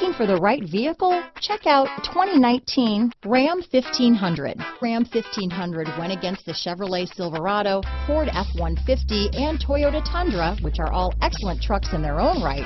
Looking for the right vehicle? Check out 2019 Ram 1500. Ram 1500 went against the Chevrolet Silverado, Ford F-150, and Toyota Tundra, which are all excellent trucks in their own right.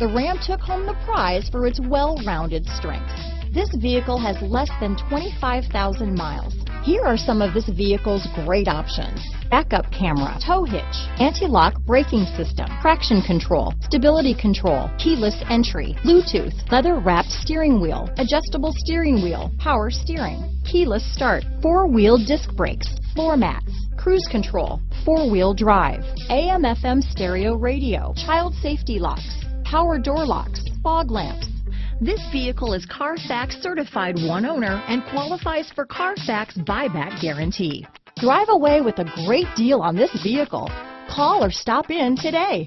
The Ram took home the prize for its well-rounded strengths. This vehicle has less than 25,000 miles. Here are some of this vehicle's great options. Backup camera, tow hitch, anti-lock braking system, traction control, stability control, keyless entry, Bluetooth, leather wrapped steering wheel, adjustable steering wheel, power steering, keyless start, four wheel disc brakes, floor mats, cruise control, four wheel drive, AM FM stereo radio, child safety locks, power door locks, fog lamps, this vehicle is Carfax certified one owner and qualifies for Carfax buyback guarantee. Drive away with a great deal on this vehicle. Call or stop in today.